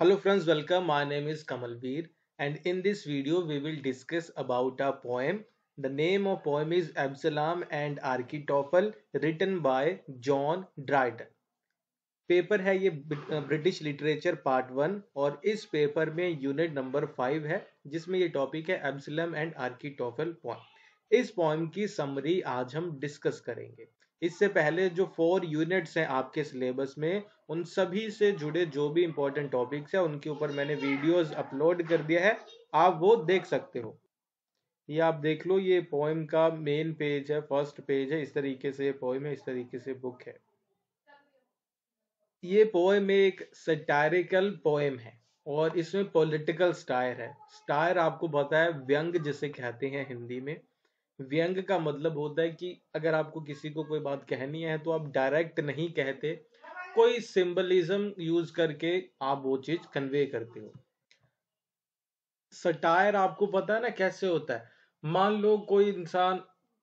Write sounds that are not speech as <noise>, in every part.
Hello friends, welcome. My name is Kamalveer and in this video we will discuss about a poem. The name of poem is Absalom and Architophel written by John Dryden. Paper है ये British literature part one और इस paper में unit number five है जिसमें ये topic है Absalom and Achitophel poem इस पोएम की समरी आज हम डिस्कस करेंगे इससे पहले जो फोर यूनिट्स हैं आपके सिलेबस में, उन सभी से जुड़े जो भी इंपॉर्टेंट टॉपिक्स है, उनके ऊपर मैंने वीडियोस अपलोड कर दिया है, आप वो देख सकते हो। ये आप देख लो, ये पोएम का मेन पेज है फ़र्स्ट पेज है, इस तरीके से ये पोएम है, इस तरीके से बुक है। ये पोएम एक सटायरिकल पोएम है और इसमें पॉलिटिकल स्टायर है। स्टायर आपको पता है, व्यंग जिसे कहते हैं हिंदी में। व्यंग का मतलब होता है कि अगर आपको किसी को कोई बात कहनी है तो आप डायरेक्ट नहीं कहते। कोई सिंबलिज्म यूज़ करके आप वो चीज़ कन्वे करते हो। सटायर आपको पता है ना कैसे होता है? मान लो कोई इंसान,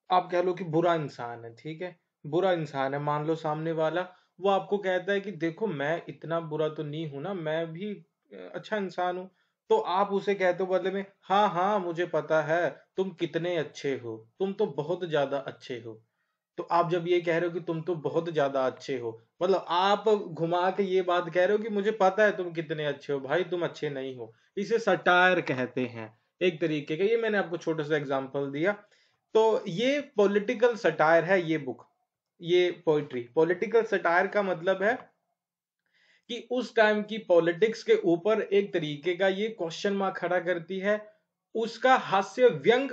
आप कह लो कि बुरा इंसान है, ठीक है? बुरा इंसान है, मान लो सामने वाला, वो आपको कहता है कि देखो मैं इतना बुरा तो नहीं हूँ ना, मैं भी अच्छा इंसान हूँ। तो आप उसे कहते हो बदले में हाँ हाँ मुझे पता है, तुम कितने अच्छे हो, तुम तो बहुत ज़्यादा अच्छे हो। तो आप जब ये कह रहे हो कि तुम तो बहुत ज़्यादा अच्छे हो मतलब आप घुमा के ये बात कह रहे हो कि मुझे पता है तुम कितने अच्छे हो, भाई तुम अच्छे नहीं हो। इसे सटायर कहते हैं, एक तरीके का, ये मैंने आपको छोटा सा एग्ज़ाम्पल दिया। तो ये पॉलिटिकल सटायर है, ये बुक ये पोइट्री पॉलिटिकल सटायर का मतलब है कि उस टाइम की पॉलिटिक्स के ऊपर एक तरीके का ये क्वेश्चन मार्क खड़ा करती है, उसका हास्य व्यंग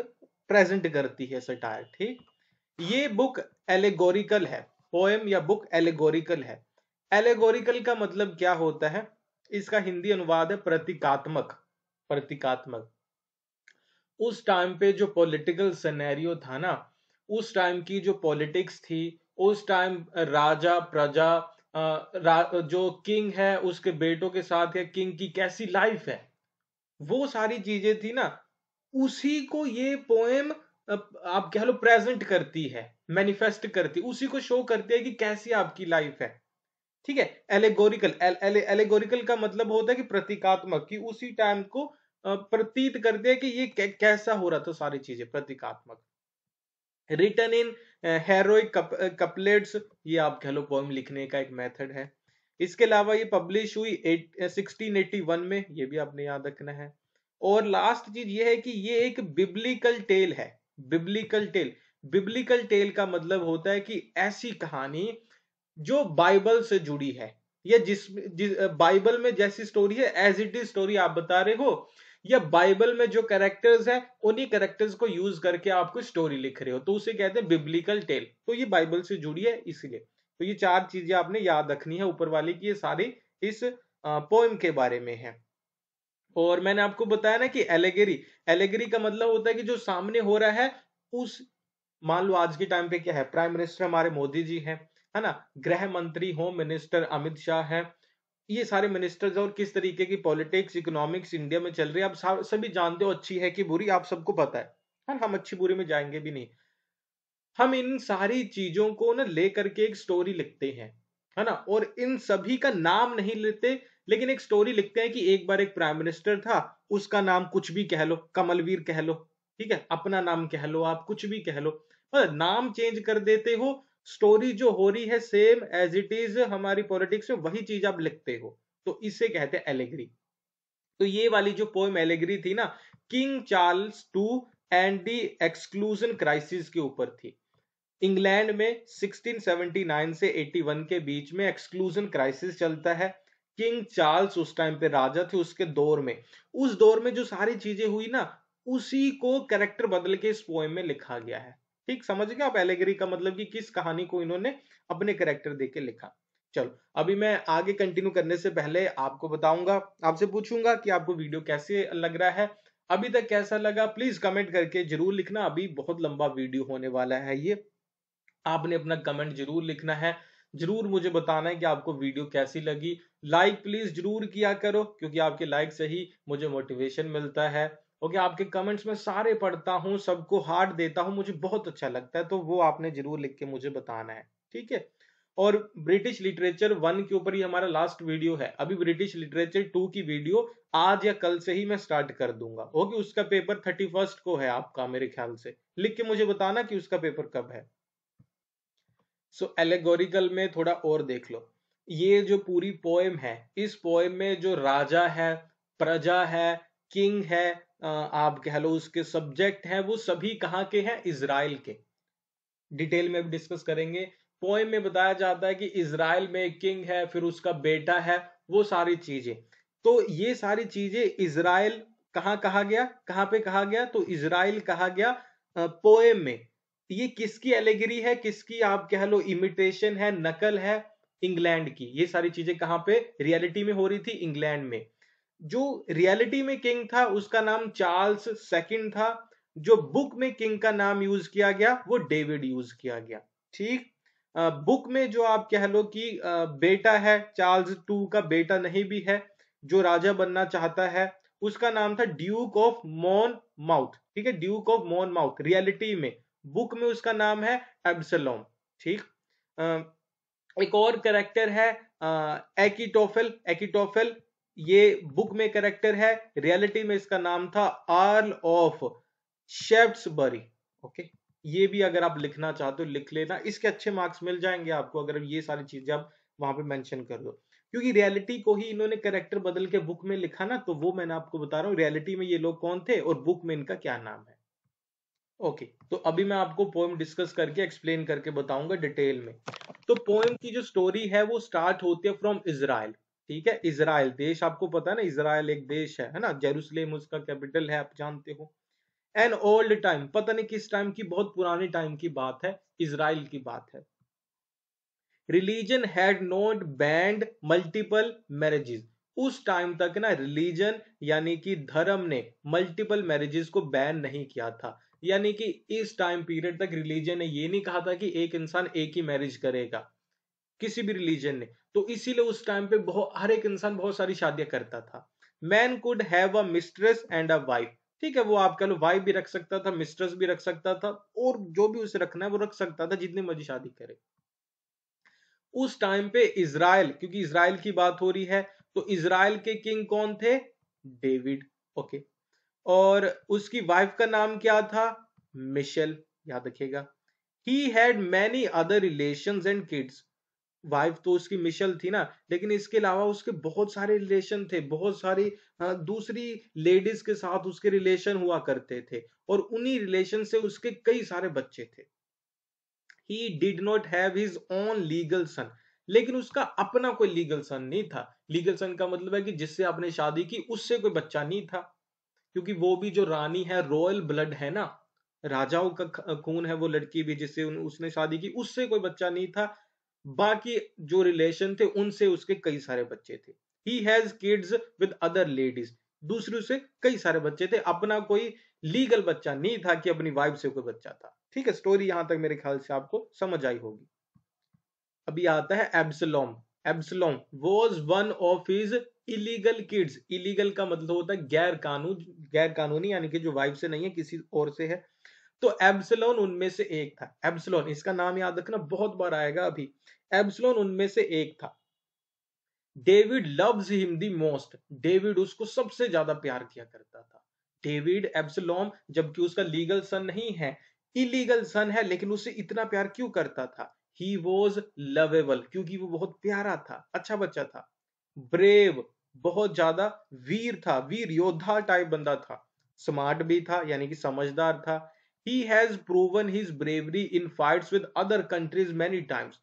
प्रेजेंट करती है सटायर ठीक? ये बुक एलेगोरिकल है पोएम या बुक एलेगोरिकल है। एलेगोरिकल का मतलब क्या होता है? इसका हिंदी अनुवाद है प्रतीकात्मक प्रतीकात्मक। उस टाइम पे जो पॉलिटिकल सिनेरियो था ना, उस टाइम की जो पॉलिटिक्स थी, उस टाइम राजा, प्रजा जो किंग है, उसके बेटों के साथ या किंग की कैसी लाइफ है? वो सारी चीज़ें थी ना, उसी को ये पोएम आप कह लो प्रेजेंट करती है मैनिफेस्ट करती है उसी को शो करती है कि कैसी आपकी लाइफ है। ठीक है? एलेगोरिकल एलेगोरिकल का मतलब होता है कि प्रतीकात्मक, कि उसी टाइम को प्रतीत करते हैं कि ये कैसा हो रहा था सारी चीज़ें, प्रतीकात्मक। रिटर्न इन हेरोइक कपलेट्स ये आप कह लो पोएम लिखने का एक मेथड है। इसके अलावा ये पब्लिश हुई 1681 में ये भी आपने याद रखना है। और लास्ट चीज़ ये है कि ये एक बिब्लिकल टेल है। बिब्लिकल टेल बिब्लिकल टेल का मतलब होता है कि ऐसी कहानी जो बाइबल से जुड़ी है। या जिस, जिस बाइबल में जैसी स्टोरी है एज इट इज़ स्टोरी आप बता रहे हो या बाइबल में जो कैरेक्टर्स है, उन्हीं कैरेक्टर्स को यूज़ करके आपको स्टोरी लिख रहे हो। तो उसे कहते हैं बिब्लिकल टेल तो ये बाइबल से जुड़ी है, इसलिए। तो ये चार चीज़ें आपने याद रखनी है ऊपर वाली की, ये सारी इस पोएम के बारे में है। और मैंने आपको बताया ना कि एलेगरी एलेगरी का मतलब होता है कि जो सामने हो रहा है, उस, मान लो आज के टाइम पे क्या है? प्राइम मिनिस्टर हमारे मोदी जी हैं, है ना? गृह मंत्री होम मिनिस्टर अमित शाह है ये सारे मिनिस्टर्स और किस तरीके की पॉलिटिक्स इकोनॉमिक्स इंडिया में चल रही है। आप सभी जानते हो अच्छी है कि बुरी, आप सबको पता है। हाँ हम अच्छी बुरी में जाएँगे भी नहीं। हम इन सारी चीज़ों को ना लेकर के एक स्टोरी लिखते हैं, है ना? और इन सभी का नाम नहीं लेते, लेकिन एक स्टोरी लिखते हैं कि एक बार एक प्राइम मिनिस्टर था, उसका नाम कुछ भी कह लो, कमलवीर कह लो, ठीक है? अपना नाम कह लो, आप कुछ भी कह लो। नाम चेंज कर देते हो स्टोरी जो हो रही है सेम एज इट इज़ हमारी पॉलिटिक्स में, वही चीज़ आप लिखते हो। तो इसे कहते हैं एलेग्री तो ये वाली जो पोएम एलेग्री थी ना king Charles two and exclusion crisis के ऊपर थी। इंग्लैंड में 1679 से 81 के बीच में एक्सक्लूजन क्राइसिस चलता है। किंग चार्ल्स उस टाइम पे राजा थे उसके दौर में। उस दौर में जो सारी चीज़ें हुई ना, उसी को कैरेक्टर बदल के इस पोएम में लिखा गया है। ठीक, समझ गए आप एलेगरी का मतलब कि किस कहानी को इन्होंने अपने करेक्टर देके लिखा। चलो, अभी मैं आगे कंटिन्यू करने से पहले आपको बताऊँगा, आपसे पूछूँगा कि आपको वीडियो कैसे लग रहा है। अभी तक कैसा लगा प्लीज़ कमेंट करके ज़रूर लिखना, अभी बहुत लंबा वीडियो होने वाला है ये। आपने अपना कमेंट ज़रूर लिखना है, ज़रूर मुझे बताना है कि आपको वीडियो कैसी लगी। लाइक प्लीज़ ज़रूर किया करो, क्योंकि आपके लाइक से ही मुझे मोटिवेशन मिलता है। ओके आपके कमेंट्स में सारे पढ़ता हूँ सबको हार्ट देता हूँ मुझे बहुत अच्छा लगता है तो वो आपने ज़रूर लिख के मुझे बताना है ठीक है? और ब्रिटिश लिटरेचर वन के ऊपर ही हमारा लास्ट वीडियो है अभी ब्रिटिश लिटरेचर टू की वीडियो आज या कल से ही मैं स्टार्ट कर दूँगा ओके? उसका पेपर थर्टी फ़र्स्ट को है आपका मेरे ख्याल से लिख के मुझे बताना कि उसका पेपर कब है। सो so, एलेगोरिकल में थोड़ा और देख लो ये जो पूरी पोएम है इस पोएम में जो राजा है प्रजा है किंग है आप कह लो उसके सब्जेक्ट है, वो सभी कहाँ के हैं? इसराइल के। डिटेल में भी डिस्कस करेंगे। पोएम में बताया जाता है कि इसराइल में किंग है, फिर उसका बेटा है, वो सारी चीज़ें। तो ये सारी चीज़ें इसराइल कहाँ कहा गया? कहाँ पे कहा गया? तो इसराइल कहा गया पोएम में। ये किसकी एलेगरी है? किसकी आप कह लो इमिटेशन है, नकल है? इंग्लैंड की। ये सारी चीज़ें कहाँ पे? रियलिटी में हो रही थी, इंग्लैंड में। जो रियलिटी में किंग था, उसका नाम चार्ल्स सेकंड था। जो बुक में किंग का नाम यूज़ किया गया, वो डेविड यूज़ किया गया। ठीक? बुक में जो आप कह लो कि बेटा है, चार्ल्स टू का बेटा नहीं भी है, जो राजा बनना चाहता है, उसका नाम था ड्यूक ऑफ़ मॉन माउथ ठीक है? Duke of Monmouth reality में। बुक में उसका नाम है एब्सलोम। ठीक? एक और करेक्टर है एकिटोफेल। एकिटोफेल ये बुक में करेक्टर है रियलिटी में इसका नाम था आर्ल ऑफ़ शेफ्ट्सबरी ओके? ये भी अगर आप लिखना चाहते हो लिख लेना इसके अच्छे मार्क्स मिल जाएँगे आपको अगर ये सारी चीज़ें आप वहाँ पे मेंशन कर दो। क्योंकि रियलिटी को ही इन्होंने करेक्टर बदल के बुक में लिखा ना तो वो मैंने आपको बता रहा हूँ रियलिटी में ये लोग कौन थे और बुक में इनका क्या नाम है। ओके okay, तो अभी मैं आपको पोएम डिस्कस करके एक्सप्लेन करके बताऊँगा डिटेल में। तो पोएम की जो स्टोरी है वो स्टार्ट होती है फ्रॉम इसराइल ठीक है? इसराइल देश आपको पता है ना इसराइल एक देश है है ना? जेरूसलेम उसका कैपिटल है, आप जानते हो। एन ओल्ड टाइम पता नहीं किस टाइम की, बहुत पुराने टाइम की बात है इसराइल की बात है। Religion had not banned multiple marriages उस टाइम तक ना रिलीजन यानी कि धर्म ने मल्टीपल मैरिजेस को बैन नहीं किया था। यानी कि इस टाइम पीरियड तक रिलीजन ने ये नहीं कहा था कि एक इंसान एक ही मैरिज करेगा। किसी भी रिलीजन ने। तो इसीलिए उस टाइम पे बहुत, हर एक इंसान बहुत सारी शादियाँ करता था। Man could have a mistress and a wife ठीक है, वो आप कह लो वाइफ भी रख सकता था मिस्ट्रेस भी रख सकता था, और जो भी उसे रखना है वो रख सकता था, जितनी मर्ज़ी शादी करे। उस टाइम पे इसराइल क्योंकि इसराइल की बात हो रही है तो इसराइल के किंग कौन थे? डेविड ओके और उसकी वाइफ का नाम क्या था? मिशेल याद रखिएगा। He had many other relation and kids wife तो उसकी मिशल थी ना, लेकिन इसके अलावा उसके बहुत सारे रिलेशन थे, बहुत सारी दूसरी लेडीज़ के साथ उसके रिलेशन हुआ करते थे और उन्हीं रिलेशन से उसके कई सारे बच्चे थे। He did not have his own legal son लेकिन उसका अपना कोई लीगल सन नहीं था। लीगल सन का मतलब है कि जिससे आपने शादी की, उससे कोई बच्चा नहीं था। क्योंकि वो भी जो रानी है रॉयल ब्लड है ना, राजाओं का खून है वो लड़की भी जिससे उसने शादी की, उससे कोई बच्चा नहीं था। बाकी जो रिलेशन थे, उनसे उसके कई सारे बच्चे थे। He has kids with other ladies दूसरे से कई सारे बच्चे थे। अपना कोई लीगल बच्चा नहीं था कि अपनी वाइफ से कोई बच्चा था। ठीक है स्टोरी यहाँ तक मेरे ख्याल से आपको समझ आई होगी। अभी आता है Absalom Absalom was one of his illegal kids illegal का मतलब होता है गैर कानून, गैर कानूनी, यानी कि जो वाइफ से नहीं है, किसी और से है। तो एब्सलोन उनमें से एक था। एब्सलोन, इसका नाम याद रखना, बहुत बार आएगा अभी। एब्सलोन उनमें से एक था। David loves him the most. David उसको सबसे ज़्यादा प्यार किया करता था। डेविड एब्सलोम जबकि उसका लीगल सन नहीं है, इलीगल सन है, लेकिन उससे इतना प्यार क्यों करता था? ही वॉज़ लवेबल क्योंकि वो बहुत प्यारा था अच्छा बच्चा था। ब्रेव बहुत ज़्यादा वीर था, वीर योद्धा टाइप बंदा था। स्मार्ट भी था, यानी कि समझदार था। He has proven his bravery in fights with other countries many times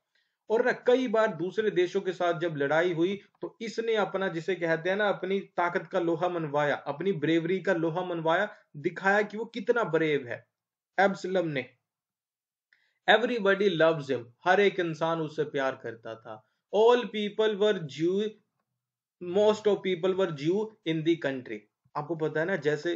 और ना कई बार दूसरे देशों के साथ जब लड़ाई हुई तो इसने अपना जिसे कहते हैं ना, अपनी ताकत का लोहा मनवाया, अपनी ब्रेवरी का लोहा मनवाया, दिखाया कि वो कितना ब्रेव है। एब्सलम ने। एवरीबडी लव्स हिम हर एक इंसान उससे प्यार करता था। ऑल पीपल वर ज्यू मोस्ट ऑफ़ पीपल वर ज्यू इन दी कंट्री आपको पता है ना, जैसे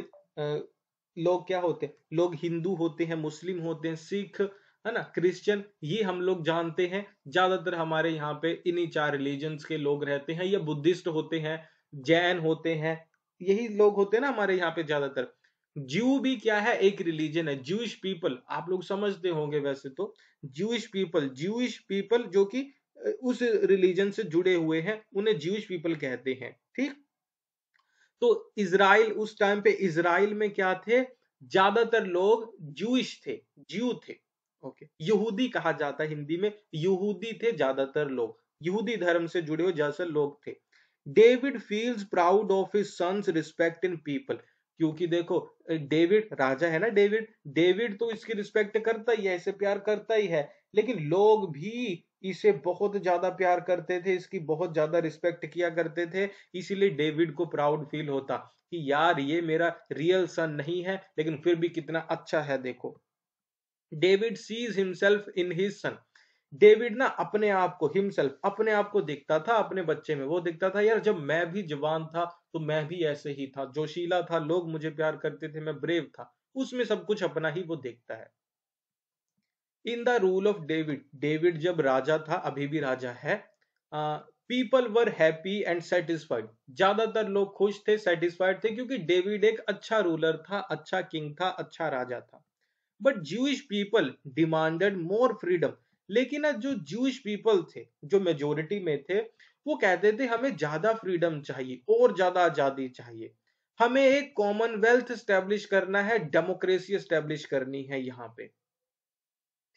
लोग क्या होते हैं? लोग हिंदू होते हैं, मुस्लिम होते हैं, सिख, है ना, क्रिश्चियन, ये हम लोग जानते हैं। ज़्यादातर हमारे यहाँ पे इन्हीं चार रिलीजन्स के लोग रहते हैं, या बुद्धिस्ट होते हैं, जैन होते हैं, यही लोग होते हैं ना हमारे यहाँ पे ज़्यादातर। ज्यू भी क्या है, एक रिलीजन है, ज्यूइश पीपल, आप लोग समझते होंगे वैसे तो। ज्यूइश पीपल ज्यूइश पीपल जो कि उस रिलीजन से जुड़े हुए हैं, उन्हें ज्यूश पीपल कहते हैं, ठीक? तो इसराइल उस टाइम पे इसराइल में क्या थे? ज़्यादातर लोग जूश थे ज्यू थे ओके यहूदी कहा जाता है हिंदी में, यहूदी थे ज़्यादातर लोग। यहूदी धर्म से जुड़े हुए जैसे लोग थे। David feels proud of his sons respect in people क्योंकि देखो डेविड राजा है ना डेविड डेविड तो इसकी रिस्पेक्ट करता ही है, इसे प्यार करता ही है। लेकिन लोग भी इसे बहुत ज़्यादा प्यार करते थे, इसकी बहुत ज़्यादा रिस्पेक्ट किया करते थे, इसीलिए डेविड को प्राउड फील होता कि यार ये मेरा रियल सन नहीं है, लेकिन फिर भी कितना अच्छा है देखो। David sees himself in his son David ना अपने आप को हिमसेल्फ अपने आप को दिखता था, अपने बच्चे में। वो दिखता था, यार जब मैं भी जवान था तो मैं भी ऐसे ही था। जोशीला था, लोग मुझे प्यार करते थे, मैं ब्रेव था। उसमें सब कुछ अपना ही वो देखता है। In the rule of David David जब राजा था, अभी भी राजा है people were happy and satisfied ज़्यादातर लोग खुश थे सेटिस्फाइड थे, क्योंकि डेविड एक अच्छा रूलर था अच्छा किंग था अच्छा राजा था। But Jewish people demanded more freedom लेकिन जो ज्यूइश पीपल थे, जो मेजोरिटी में थे, वो कहते थे, हमें ज़्यादा फ्रीडम चाहिए, और ज़्यादा आज़ादी चाहिए। हमें एक कॉमनवेल्थ स्टेब्लिश करना है डेमोक्रेसी स्टेब्लिश करनी है यहाँ पे।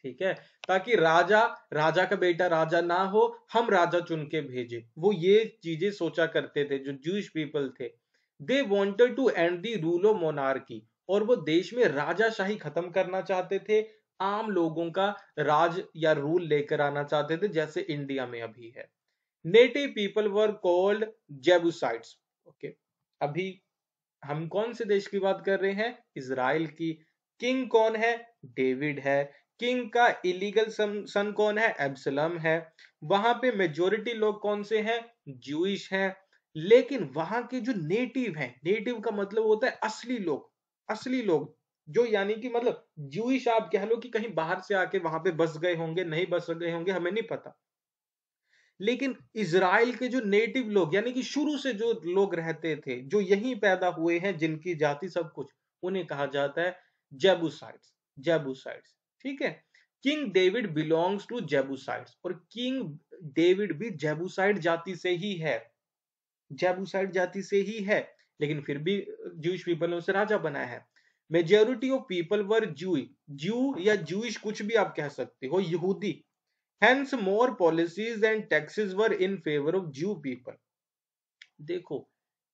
ठीक है? ताकि राजा राजा का बेटा राजा ना हो, हम राजा चुन के भेजे। वो ये चीज़ें सोचा करते थे, जो जूश पीपल थे। They wanted to end the rule of monarchy और वो देश में राजाशाही खत्म करना चाहते थे, आम लोगों का राज या रूल लेकर आना चाहते थे, जैसे इंडिया में अभी है। Native people were called Jebusites okay अभी हम कौन से देश की बात कर रहे हैं? इसराइल की। किंग कौन है? डेविड है। किंग का इलीगल सन कौन है? एब्सलम है। वहाँ पे मेजोरिटी लोग कौन से हैं? जूइश हैं। लेकिन वहाँ के जो नेटिव हैं नेटिव का मतलब होता है असली लोग असली लोग, जो यानी कि मतलब जूइश आप कह लो कि कहीं बाहर से आके वहाँ पे बस गए होंगे, नहीं बस गए होंगे, हमें नहीं पता। लेकिन इसराइल के जो नेटिव लोग, यानी कि शुरू से जो लोग रहते थे, जो यहीं पैदा हुए हैं, जिनकी जाति सब कुछ, उन्हें कहा जाता है जेबूसाइड्स जेबूसाइड्स ठीक है? King David belongs to Jebusites और किंग डेविड भी जेबूसाइड जाति से ही है। जेबूसाइड जाति से ही है, लेकिन फिर भी जूश पीपल ने उसे राजा बनाया है। मेजोरिटी ऑफ़ पीपल वर जू जू या जूइश कुछ भी आप कह सकते हो यहूदी hence more policies and taxes were in favour of Jew people देखो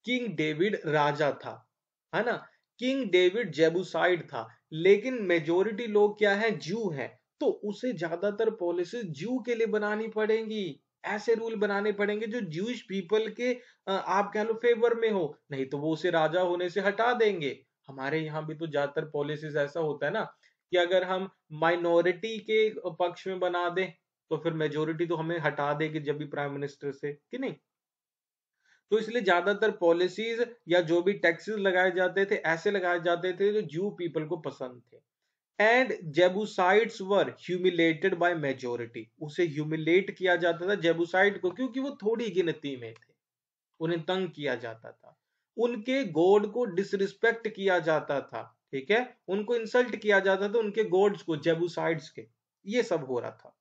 किंग डेविड राजा था, है ना? किंग डेविड जेबूसाइड था। लेकिन मेजोरिटी लोग क्या है? जू है। तो उसे ज़्यादातर पॉलिसी जू के लिए बनानी पड़ेंगी। ऐसे रूल बनाने पड़ेंगे जो जूश पीपल के आप कह लो फेवर में हो। नहीं तो वो उसे राजा होने से हटा देंगे। हमारे यहाँ भी तो ज़्यादातर पॉलिसीज़ ऐसा होता है ना कि अगर हम माइनॉरिटी के पक्ष में बना दें तो फिर मेजोरिटी तो हमें हटा देगी जब भी प्राइम मिनिस्टर से, कि नहीं? तो इसलिए ज़्यादातर पॉलिसीज़ या जो भी टैक्सेस लगाए जाते थे, ऐसे लगाए जाते थे जो जू पीपल को पसंद थे। And Jebusites were humiliated by majority उसे ह्यूमिलेट किया जाता था जेबुसाइड को क्योंकि वो थोड़ी गिनती में थे। उन्हें तंग किया जाता था। उनके गॉड को डिसरिस्पेक्ट किया जाता था, ठीक है? उनको इंसल्ट किया जाता था उनके गॉड्स को जेबुसाइड्स के। ये सब हो रहा था।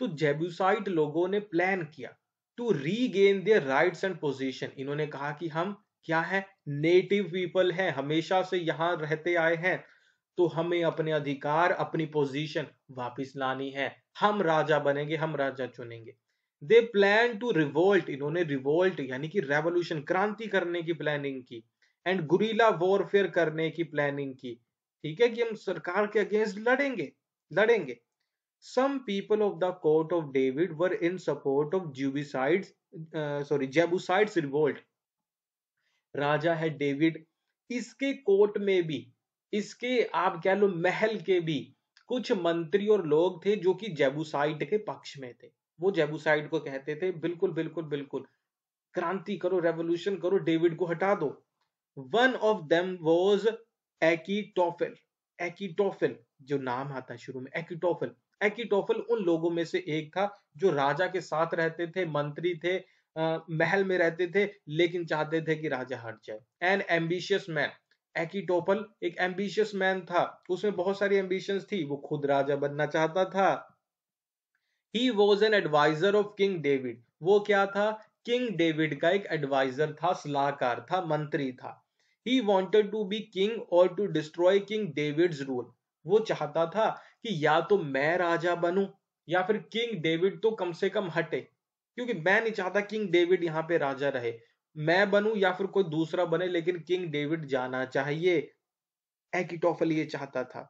तो जेबुसाइड लोगों ने प्लान किया। To regain their rights and position इन्होंने कहा कि हम क्या है? नेटिव पीपल हैं, हमेशा से यहाँ रहते आए हैं। तो हमें अपने अधिकार, अपनी पोजीशन वापस लानी है। हम राजा बनेंगे, हम राजा चुनेंगे। दे प्लान टू रिवोल्ट इन्होंने रिवोल्ट यानी कि रेवोल्यूशन क्रांति करने की प्लानिंग की। एंड गुरीला वॉरफेयर करने की प्लानिंग की। ठीक है कि हम सरकार के अगेंस्ट लड़ेंगे? लड़ेंगे। Some people of the court of David were in support of Jebusites, uh, sorry, Jebusites revolt. राजा है डेविड। इसके कोर्ट में भी इसके आप कह लो महल के भी कुछ मंत्री और लोग थे जो कि जेबुसाइट के पक्ष में थे। वो जेबुसाइट को कहते थे बिल्कुल बिल्कुल बिल्कुल क्रांति करो रेवोल्यूशन करो डेविड को हटा दो। One of them was Achitophel Achitophel जो नाम आता है शुरू में एकीटोफिल एकिटोफल उन लोगों में से एक था जो राजा के साथ रहते थे मंत्री थे आ, महल में रहते थे लेकिन चाहते थे कि राजा हट जाए। एन एम्बिशियस मैन एकिटोपल एक एम्बिशियस मैन था। उसमें बहुत सारी एम्बिशंस थी। वो खुद राजा बनना चाहता था। He was an adviser of king David वो क्या था? किंग डेविड का एक एडवाइजर था सलाहकार था मंत्री था। He wanted to be king और to destroy king David's rule वो चाहता था कि या तो मैं राजा बनूं या फिर किंग डेविड तो कम से कम हटे, क्योंकि मैं नहीं चाहता किंग डेविड यहाँ पे राजा रहे। मैं बनूं या फिर कोई दूसरा बने, लेकिन किंग डेविड जाना चाहिए एकिटोफल ये चाहता था।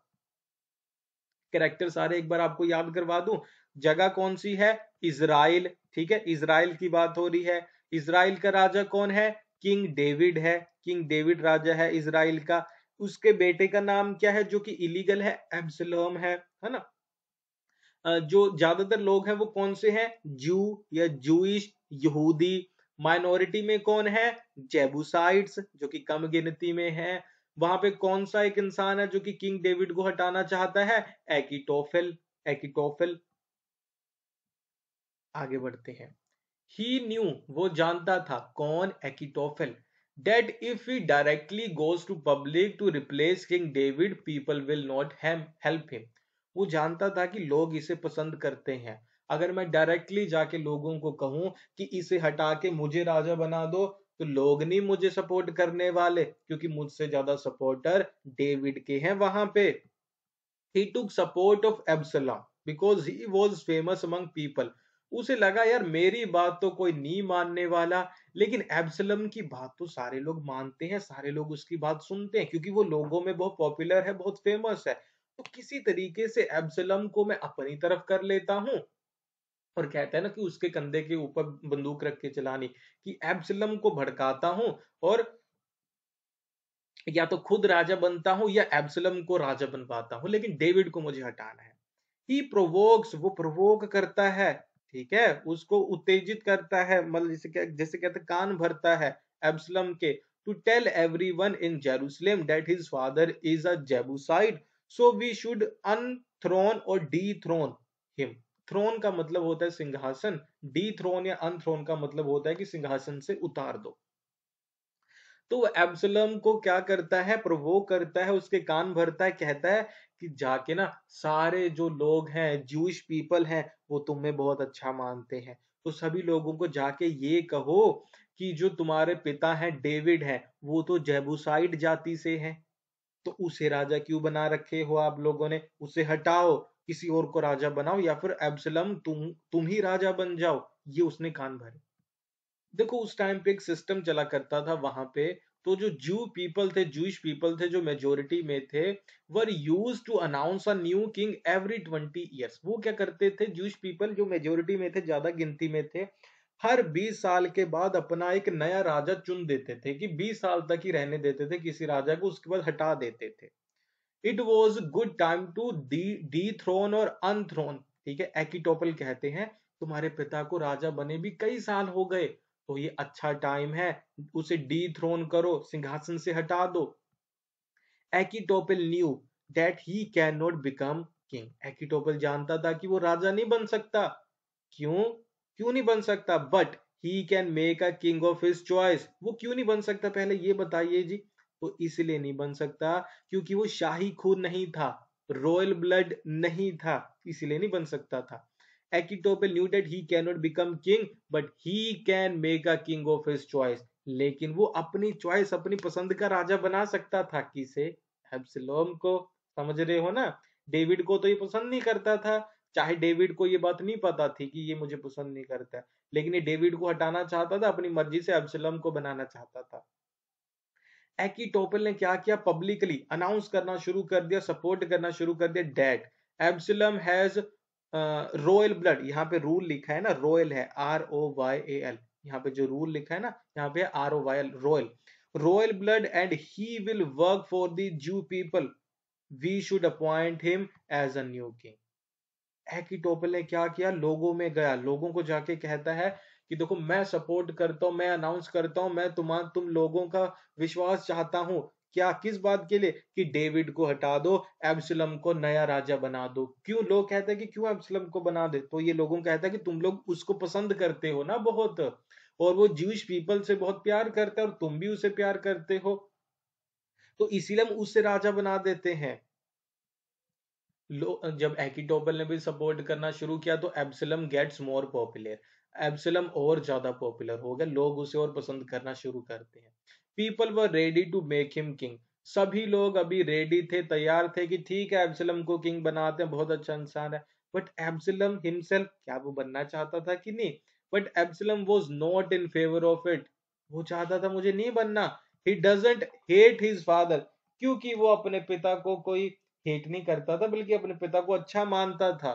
कैरेक्टर सारे एक बार आपको याद करवा दूँ, जगह कौन सी है? इसराइल ठीक है? इसराइल की बात हो रही है। इसराइल का राजा कौन है? किंग डेविड है। किंग डेविड राजा है इसराइल का। उसके बेटे का नाम क्या है, जो कि इलीगल है एब्सलोम है है ना? जो ज़्यादातर लोग हैं वो कौन से हैं? जू या जूइश यहूदी माइनॉरिटी में कौन है? जेबुसाइड्स जो कि कम गिनती में है। वहाँ पे कौन सा एक इंसान है जो कि किंग डेविड को हटाना चाहता है? एकिटोफिल एकिटोफिल आगे बढ़ते हैं। ही न्यू वो जानता था कौन Achitophel that if he directly goes to public to replace king David people will not help him वो जानता था कि लोग इसे पसंद करते हैं। अगर मैं डायरेक्टली जाके लोगों को कहूँ कि इसे हटा के मुझे राजा बना दो तो लोग नहीं मुझे सपोर्ट करने वाले, क्योंकि मुझसे ज़्यादा सपोर्टर डेविड के हैं वहाँ पे। He took support of Absalom because he was famous among people उसे लगा, यार, मेरी बात तो कोई नहीं मानने वाला। लेकिन एब्सलम की बात तो सारे लोग मानते हैं, सारे लोग उसकी बात सुनते हैं, क्योंकि वो लोगों में बहुत पॉपुलर है, बहुत फ़ेमस है। तो किसी तरीके से एब्सलम को मैं अपनी तरफ़ कर लेता हूँ। और कहता है ना कि उसके कंधे के ऊपर बंदूक रख के चलानी, कि एब्सलम को भड़काता हूँ और या तो खुद राजा बनता हूँ या एब्सलम को राजा बनवाता हूँ। लेकिन डेविड को मुझे हटाना है। ही प्रोवोक्स वो प्रोवोक करता है। ठीक है, उसको उत्तेजित करता है मतलब जैसे जैसे कहते कान भरता है एब्सलम के to tell everyone in Jerusalem that his father is a Jebusite so we should unthrone और डी थ्रोन हिम थ्रोन का मतलब होता है सिंहासन डी थ्रोन या अनथ्रोन का मतलब होता है कि सिंहासन से उतार दो। तो एब्सलम को क्या करता है प्रवो करता है, उसके कान भरता है, कहता है कि जाके ना सारे जो लोग हैं जूश पीपल हैं, वो तुम्हें बहुत अच्छा मानते हैं। तो सभी लोगों को जाके ये कहो कि जो तुम्हारे पिता हैं डेविड हैं, वो तो जेबूसाइड जाति से हैं। तो उसे राजा क्यों बना रखे हो आप लोगों ने? उसे हटाओ, किसी और को राजा बनाओ या फिर एब्सलम तुम तुम ही राजा बन जाओ। ये उसने कान भरे। देखो, उस टाइम पे एक सिस्टम चला करता था, वहाँ पे तो जो जू पीपल थे जूश पीपल थे, जो मेजोरिटी में थे were used to announce a new king every twenty years वो क्या करते थे? जूश पीपल जो मेजोरिटी में थे, ज़्यादा गिनती में थे, हर 20 साल के बाद अपना एक नया राजा चुन देते थे कि 20 साल तक ही रहने देते थे किसी राजा को, उसके बाद हटा देते थे। It was good time to dethrone और अनथ्रोन ठीक है एकिटोपल कहते हैं। तुम्हारे पिता को राजा बने भी कई साल हो गए तो ये अच्छा टाइम है। उसे डी थ्रोन करो, सिंहासन से हटा दो। Achitophel knew that he can not become king Achitophel जानता था कि वो राजा नहीं बन सकता। क्यों? क्यों नहीं बन सकता? But he can make a king of his choice वो क्यों नहीं बन सकता? पहले ये बताइए जी। तो इसलिए नहीं बन सकता क्योंकि वो शाही खून नहीं था। रॉयल ब्लड नहीं था। इसलिए नहीं बन सकता था। Akitope knew that he cannot become king, but he can make a king of his choice. लेकिन वो अपनी चॉइस अपनी पसंद का राजा बना सकता था। किसे? एब्सलोम को। समझ रहे हो ना? डेविड को तो ये पसंद नहीं करता था। चाहे डेविड को ये बात नहीं पता थी कि ये मुझे पसंद नहीं करता। लेकिन ये डेविड को हटाना चाहता था, अपनी मर्ज़ी से एब्सलोम को बनाना चाहता था। एकी टोपल ने क्या किया? पब्लिकली अनाउंस करना शुरू कर दिया सपोर्ट करना शुरू कर दिया that Absalom has royal blood यहाँ पे रूल लिखा है ना रॉयल है R O Y A L यहाँ पे जो रूल लिखा है ना, यहाँ पे R O Y L royal royal blood and he will work for the Jew people we should appoint him as a new king Achitophel ने क्या किया? लोगों में गया। लोगों को जाके कहता है कि देखो, मैं सपोर्ट करता हूँ, मैं अनाउंस करता हूँ, मैं तुम तुम लोगों का विश्वास चाहता हूँ। क्या, किस बात के लिए? कि डेविड को हटा दो, एब्सलम को नया राजा बना दो। क्यों लोग कहते हैं कि क्यों एब्सलम को बना दे? तो ये लोगों कहता है कि तुम लोग उसको पसंद करते हो ना बहुत, और वो ज्यूश पीपल से बहुत प्यार करते हैं और तुम भी उसे प्यार करते हो। तो इसीलिए हम उससे राजा बना देते हैं। जब एकिटोपल ने भी सपोर्ट करना शुरू किया तो Absalom gets more popular Absalom और ज़्यादा पॉपुलर हो गया, लोग उसे और पसंद करना शुरू करते हैं। People were ready to make him king सभी लोग अभी रेडी थे, तैयार थे कि ठीक है एब्सलम को किंग बनाते हैं, बहुत अच्छा इंसान है। बट एब्सलम हिमसेल्फ क्या वो बनना चाहता था कि नहीं? But Absalom was not in favour of it वो चाहता था मुझे नहीं बनना। He doesn't hate his father क्योंकि वो अपने पिता को कोई हेट नहीं करता था, बल्कि अपने पिता को अच्छा मानता था।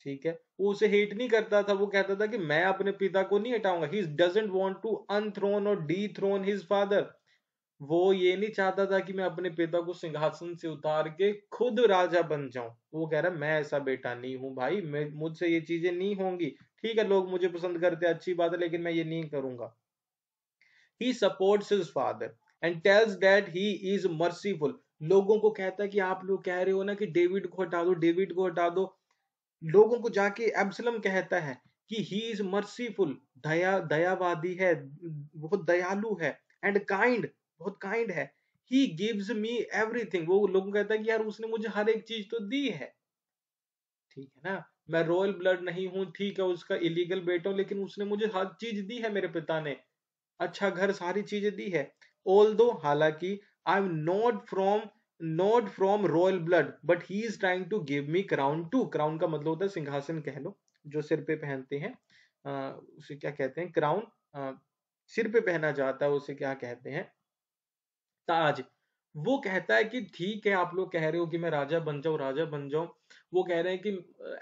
ठीक है? वो उसे हेट नहीं करता था, वो कहता था कि मैं अपने पिता को नहीं हटाऊँगा। He doesn't want to unthrone और डी थ्रोन हिज फादर वो ये नहीं चाहता था कि मैं अपने पिता को सिंहासन से उतार के खुद राजा बन जाऊँ। वो कह रहा, मैं ऐसा बेटा नहीं हूँ भाई मुझसे ये चीज़ें नहीं होंगी। ठीक है, लोग मुझे पसंद करते हैं, अच्छी बात है, लेकिन मैं ये नहीं करूँगा। He supports his father and tells that he is merciful लोगों को कहता है कि आप लोग कह रहे हो ना कि डेविड को हटा दो, डेविड को हटा दो। लोगों को जाके एब्सलम कहता है कि ही इज़ मर्सीफुल दया, दयावादी है, बहुत दयालु है एंड काइंड बहुत काइंड है। ही गिव्स मी एवरीथिंग वो लोगों कहता है कि यार उसने मुझे हर एक चीज़ तो दी है। ठीक है ना? मैं रॉयल ब्लड नहीं हूँ, ठीक है, उसका इलीगल बेटा हूँ, लेकिन उसने मुझे हर चीज़ दी है मेरे पिता ने। अच्छा घर, सारी चीज़ें दी है। ऑल दो हालाँकि I am not from not from royal blood but he is trying to give me crown to crown का मतलब होता है सिंहासन कह लो जो सिर पे पहनते हैं। आ, उसे क्या कहते हैं? क्राउन सिर पे पहना जाता है उसे क्या कहते हैं? ताज। वो कहता है कि ठीक है आप लोग कह रहे हो कि मैं राजा बन जाऊँ राजा बन जाऊँ। वो कह रहे हैं कि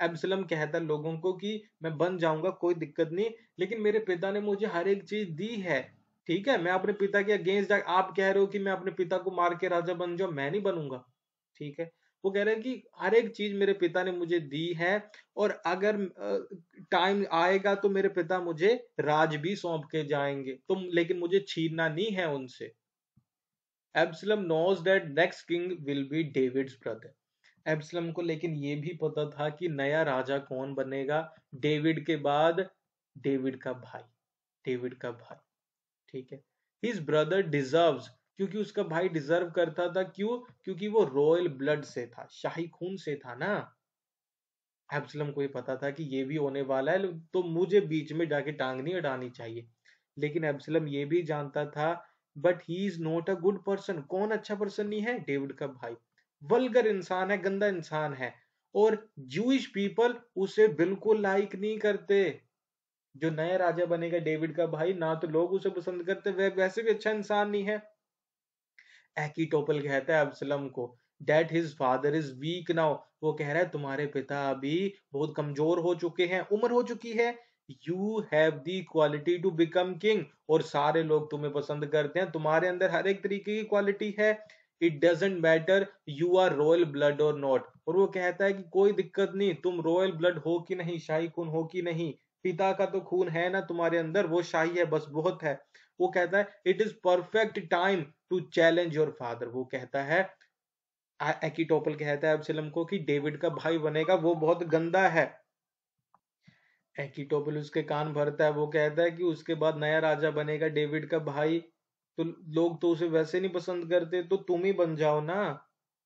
एब्सलम कहता है लोगों को कि मैं बन जाऊँगा कोई दिक्कत नहीं। लेकिन मेरे पिता ने मुझे हर एक चीज़ दी है। ठीक है, मैं अपने पिता के अगेंस्ट आप कह रहे हो कि मैं अपने पिता को मार के राजा बन जाऊँ, मैं नहीं बनूँगा। ठीक है? वो कह रहे हैं कि हर एक चीज़ मेरे पिता ने मुझे दी है और अगर टाइम आएगा तो मेरे पिता मुझे राज भी सौंप के जाएँगे। तो लेकिन मुझे छीनना नहीं है उनसे। Absalom knows that next king will be David's brother Absalom को लेकिन ये भी पता था कि नया राजा कौन बनेगा। डेविड के बाद डेविड का भाई डेविड का भाई। ठीक है। हिज ब्रदर डिजर्व्स क्योंकि उसका भाई डिजर्व करता था, क्यों? क्योंकि वो रॉयल ब्लड से था, शाही खून से था ना। एब्सलम को ये पता था कि ये भी होने वाला है तो मुझे बीच में जाके टांग नहीं अड़ानी चाहिए। लेकिन एब्सलम ये भी जानता था but he is not a good person कौन अच्छा पर्सन नहीं है? डेविड का भाई। वलगर इंसान है, गंदा इंसान है। और जूश पीपल उसे बिल्कुल लाइक नहीं करते। जो नया राजा बनेगा डेविड का भाई, ना तो लोग उसे पसंद करते, वह वैसे भी अच्छा इंसान नहीं है। एकी टोपल कहता है अब्सलम को that his father is weak now वो कह रहा है, तुम्हारे पिता अभी बहुत कमज़ोर हो चुके हैं, उम्र हो चुकी है। You have the quality to become king और सारे लोग तुम्हें पसंद करते हैं। तुम्हारे अंदर हर एक तरीके की क्वालिटी है। It doesn't matter you are royal blood और नॉट और वो कहता है कि कोई दिक्कत नहीं, तुम रॉयल ब्लड हो कि नहीं, शाही खून हो कि नहीं पिता का तो खून है ना तुम्हारे अंदर, वो शाही है, बस बहुत है। वो कहता है it is perfect time to challenge your father वो कहता है एकीटोपल कहता है अब्सलम को कि डेविड का भाई बनेगा, वो बहुत गंदा है। एकिटोपल उसके कान भरता है, वो कहता है कि उसके बाद नया राजा बनेगा, डेविड का भाई। तो लोग तो उसे वैसे नहीं पसंद करते तो तुम ही बन जाओ ना।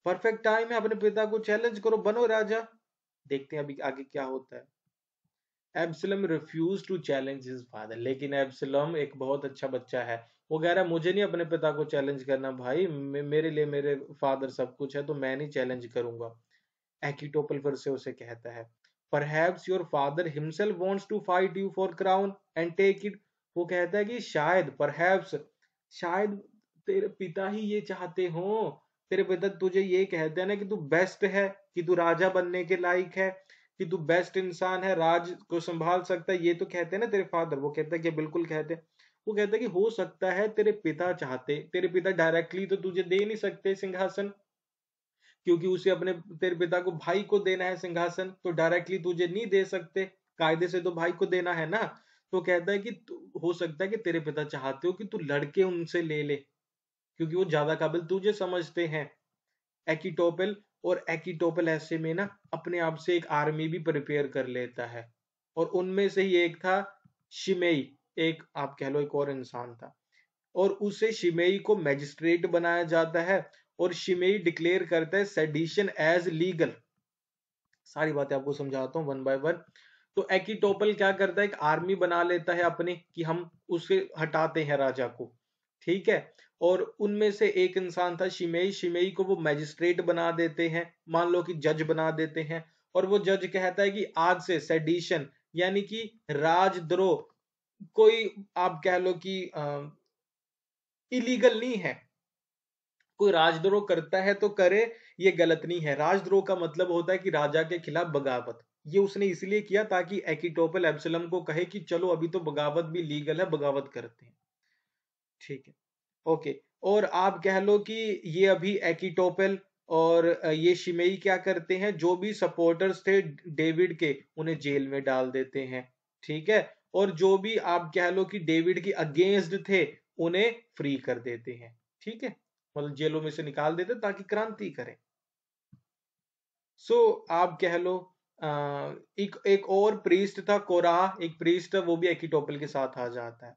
परफेक्ट टाइम है, अपने पिता को चैलेंज करो, बनो राजा। देखते हैं अभी आगे क्या होता है। Absalom refuse to challenge his father लेकिन एब्सलम एक बहुत अच्छा बच्चा है। वो कह रहा है, मुझे नहीं अपने पिता को चैलेंज करना भाई मेरे लिए मेरे फादर सब कुछ है तो मैं नहीं चैलेंज करूँगा एकिटोपल फिर से उसे कहता है perhaps your father himself wants to fight you for crown and take it वो कहता है कि शायद परहैप्स शायद तेरे पिता ही ये चाहते हो। तेरे पिता तुझे ये कहते हैं ना कि तू बेस्ट है, कि तू राजा बनने के लायक है। कि तू बेस्ट इंसान है, राज को संभाल सकता है, ये तो कहते हैं ना तेरे फादर वो कहता है कि बिल्कुल कहते हैं। वो कहता है कि हो सकता है तेरे पिता चाहते, तेरे पिता डायरेक्टली तो तुझे दे नहीं सकते सिंहासन, क्योंकि उसे अपने, तेरे पिता को भाई को देना है सिंहासन तो डायरेक्टली तुझे नहीं दे सकते। कायदे से तो भाई को देना है ना। तो कहता है कि हो सकता है कि तेरे पिता चाहते हो कि तू लड़के उनसे ले ले, क्योंकि वो ज़्यादा काबिल तुझे समझते हैं। एकीटोपल और एकीटोपल ऐसे में ना अपने आप से एक आर्मी भी प्रिपेयर कर लेता है। और उनमें से ही एक था शिमेई, एक आप कह लो एक और इंसान था। और उसे शिमेई को मैजिस्ट्रेट बनाया जाता है और शिमेई डिक्लेयर करता है सेडिशन एज लीगल। सारी बातें आपको समझाता हूँ वन बाय वन। तो एकीटोपल क्या करता है? एक आर्मी बना लेता है अपने कि हम उसे हटाते हैं राजा को। ठीक है? और उनमें से एक इंसान था शिमेई। शिमेई को वो मैजिस्ट्रेट बना देते हैं, मान लो कि जज बना देते हैं और वो जज कहता है कि आज से सेडिशन यानी कि राजद्रोह, कोई आप कह लो कि इलीगल नहीं है। कोई राजद्रोह करता है तो करे, ये गलत नहीं है। राजद्रोह का मतलब होता है कि राजा के खिलाफ बगावत। ये उसने इसलिए किया ताकि एकिटोपल एब्सलम को कहे कि चलो अभी तो बगावत भी लीगल है, बगावत करते हैं। ठीक है। ओके। और आप कह लो कि ये अभी एकिटोपल और ये शिमेई क्या करते हैं? जो भी सपोर्टर्स थे डेविड के उन्हें जेल में डाल देते हैं। ठीक है? और जो भी आप कह लो कि डेविड के अगेंस्ट थे उन्हें फ्री कर देते हैं। ठीक है? मतलब जेलों में से निकाल देते ताकि क्रांति करें। सो so, आप कह लो एक एक और प्रीस्ट था कोराह एक प्रीस्ट वो भी एकिटोपल के साथ आ जाता है।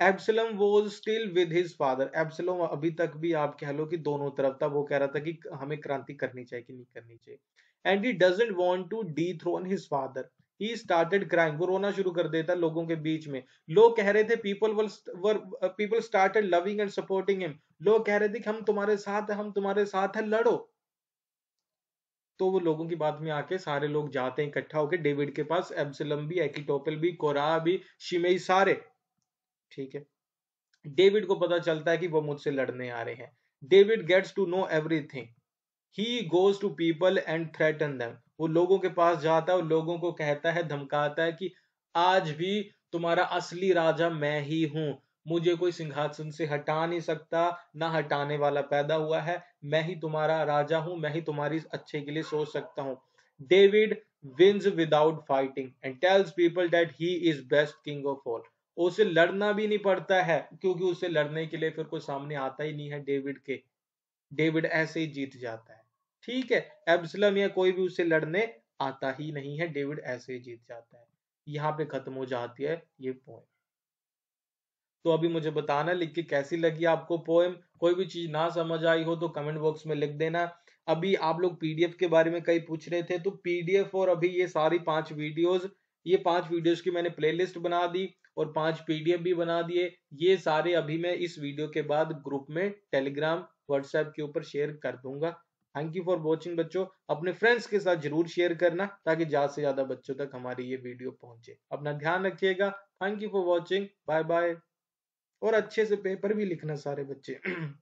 Absalom was still with his father Absalom अभी तक भी आप कह लो कि दोनों तरफ़ था। वो कह रहा था कि हमें क्रांति करनी चाहिए कि नहीं करनी चाहिए। And he doesn't want to dethrone his father he started crying वो रोना शुरू कर देता लोगों के बीच में। लोग कह रहे थे people were people started loving and supporting him लोग कह रहे थे कि हम तुम्हारे साथ हैं हम तुम्हारे साथ हैं, लड़ो। तो वो लोगों की बात में आके सारे लोग जाते हैं इकट्ठा होकर डेविड के पास एब्सलम भी एकिटोपल भी कोरा भी शिमेई सारे। ठीक है? डेविड को पता चलता है कि वो मुझसे लड़ने आ रहे हैं। David gets to know everything. He goes to people and threaten them वो लोगों के पास जाता है और लोगों को कहता है, धमकाता है कि आज भी तुम्हारा असली राजा मैं ही हूँ। मुझे कोई सिंहासन से हटा नहीं सकता, ना हटाने वाला पैदा हुआ है। मैं ही तुम्हारा राजा हूँ, मैं ही तुम्हारी अच्छे के लिए सोच सकता हूँ। David wins without fighting and tells people that he is best king of all उसे लड़ना भी नहीं पड़ता है, क्योंकि उसे लड़ने के लिए फिर कोई सामने आता ही नहीं है डेविड के। डेविड ऐसे ही जीत जाता है। ठीक है, एब्सलम या कोई भी उसे लड़ने आता ही नहीं है, डेविड ऐसे ही जीत जाता है। यहाँ पे खत्म हो जाती है ये पोएम तो अभी मुझे बताना, लिख के कैसी लगी आपको पोएम कोई भी चीज़ ना समझ आई हो तो कमेंट बॉक्स में लिख देना। अभी आप लोग पीडीएफ के बारे में कई पूछ रहे थे तो पीडीएफ और अभी ये सारी पाँच वीडियोस ये पाँच वीडियोस की मैंने प्लेलिस्ट बना दी। और पाँच पीडीएफ भी बना दिए। ये सारे अभी मैं इस वीडियो के बाद ग्रुप में टेलीग्राम व्हाट्सएप के ऊपर शेयर कर दूँगा। थैंक यू फॉर वॉचिंग बच्चों। अपने फ्रेंड्स के साथ ज़रूर शेयर करना ताकि ज़्यादा से ज़्यादा बच्चों तक हमारी ये वीडियो पहुँचे। अपना ध्यान रखिएगा। Thank you for watching bye bye और अच्छे से पेपर भी लिखना सारे बच्चे। <clears throat>